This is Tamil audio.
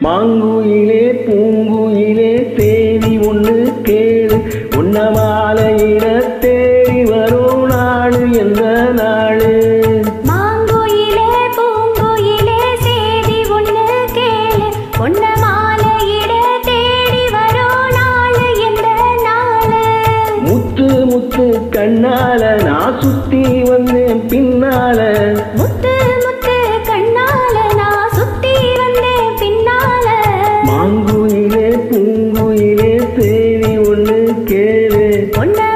மாங்குயிலே பூங்குயிலே தேவி ஒன்று கேளு. உன்ன மாலையிட தேடி வரும் நாடு எந்த நாடு முத்து முத்து கண்ணால நான் சுத்தி பொன்ன